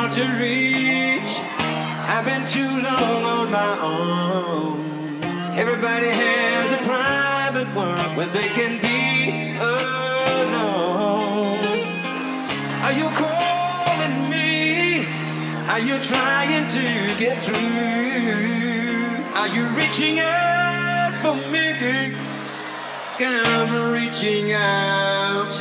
hard to reach. I've been too long on my own. Everybody has a private world where they can be alone. Are you calling me? Are you trying to get through? Are you reaching out for me? I'm reaching out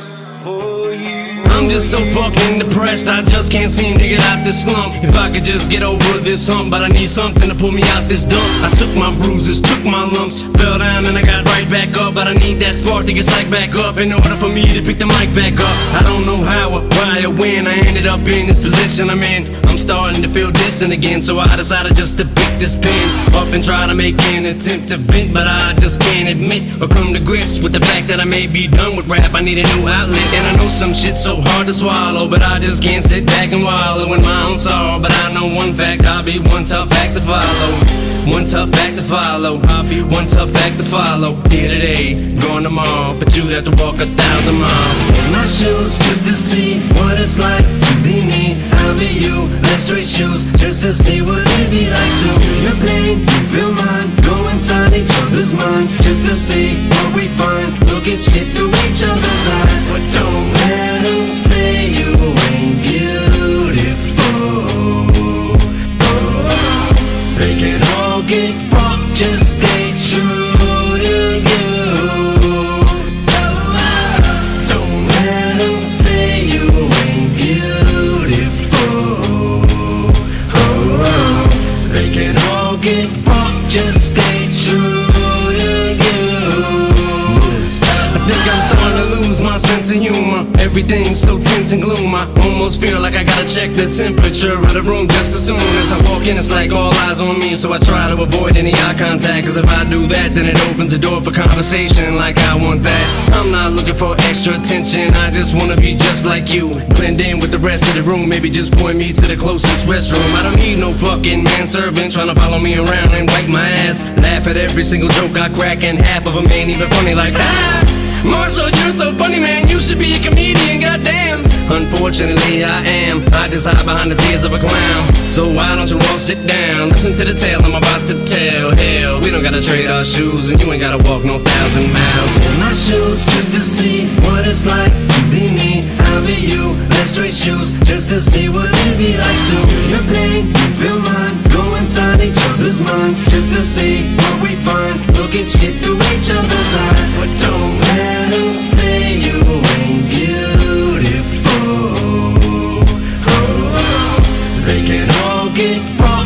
for you. I'm just so fucking depressed, I just can't seem to get out this slump. If I could just get over this hump, but I need something to pull me out this dump. I took my bruises, took my lumps, fell down and I got right back up. But I need that spark to get psyched back up in order for me to pick the mic back up. I don't know how or why or when I ended up in this position I'm in. I'm starting to feel distant again, so I decided just to pick this pen up and try to make an attempt to vent, but I just can't admit or come to grips with the fact that I may be done with rap. I need a new outlet, and I know some shit's so hard to swallow, but I just can't sit back and wallow in my own sorrow. But I know one fact, I'll be one tough act to follow. One tough act to follow. I'll be one tough act to follow. Here today, gone tomorrow, but you'd have to walk a thousand miles. In my shoes, just to see what it's like to be me. I'll be you. Let straight shoes, just to see what it'd be like to your pain, you feel mine. Go inside each other's minds, just to see what we find. Look at shit through Everything's so tense and gloom. I almost feel like I gotta check the temperature of the room just as soon as I walk in. It's like all eyes on me, so I try to avoid any eye contact. Cause if I do that, then it opens the door for conversation like I want that. I'm not looking for extra attention, I just wanna be just like you. Blend in with the rest of the room, maybe just point me to the closest restroom. I don't need no fucking manservant trying to follow me around and wipe my ass. Laugh at every single joke I crack, and half of them ain't even funny like that. Marshall, you're so funny, man. You should be a comedian, goddamn. Unfortunately, I am. I just hide behind the tears of a clown. So why don't you all sit down? Listen to the tale I'm about to tell. Hell, we don't gotta trade our shoes, and you ain't gotta walk no thousand miles. In my shoes, just to see what it's like to be me. I'll be you. Let straight shoes, just to see what it'd be like to your pain. You feel mine. Go inside each other's minds, just to see what we find. Look at shit through each other's eyes. Get fucked,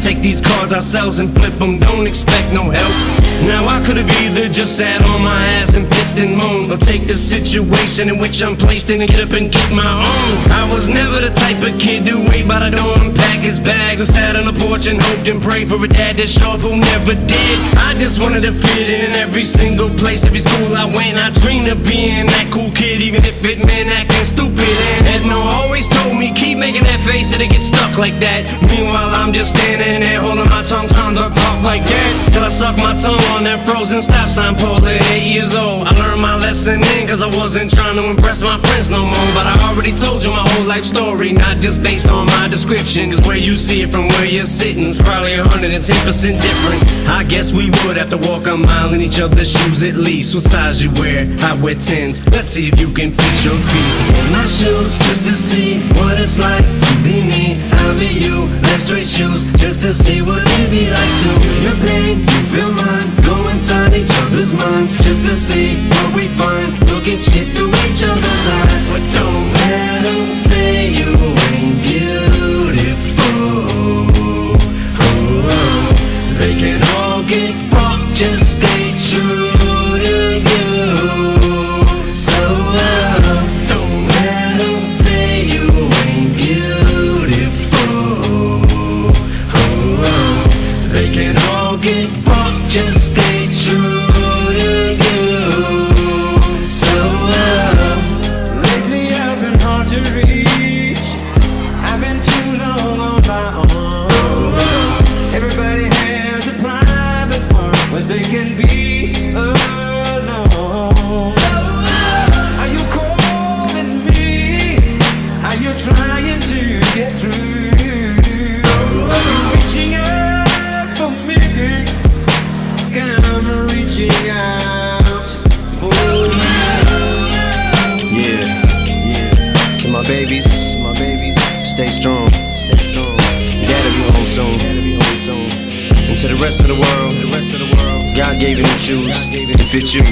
take these cards ourselves and flip them, don't expect no help. Now I could've either just sat on my ass and pissed and moaned, or take the situation in which I'm placed in and get up and get my own. I was never the type of kid to wait by the door and pack his bags, or sat on the porch and hoped and prayed for a dad that show up who never did. I just wanted to fit in every single place, every school I went. I dreamed of being that cool kid, even if it meant acting stupid. Face, it'll get stuck like that. Meanwhile, I'm just standing there holding my tongue, trying to talk like that. Till I suck my tongue on that frozen stop sign pole at eight years old. I learned my lesson then, cause I wasn't trying to impress my friends no more. But I already told you my whole life story, not just based on my description. Cause where you see it from where you're sitting is probably 110% different. I guess we would have to walk a mile in each other's shoes at least. What size you wear? I wear 10s. Let's see if you can fit your feet in my shoes just to see what it's like to be me. I'll be you. Let straight shoes just to see what it'd be like to reaching out for you. Yeah, yeah. To my babies, to my babies, stay strong. Stay strong. Be home soon. Be home soon. And to the rest of the world, to the rest of the world, God gave you them shoes to fit you.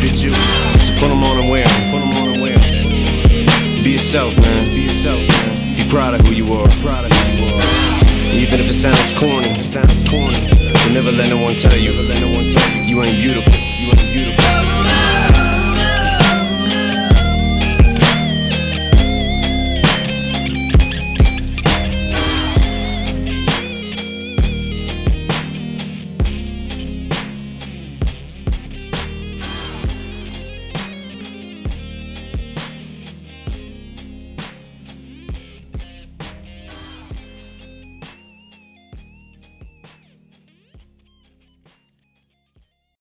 Fit you. So put them on and wear. Put them on and wear. Be yourself, man. Be yourself, man. Be proud of who you are. Proud of who you are. Even if it sounds corny, it sounds corny never let no one tell you you ain't beautiful. You ain't beautiful.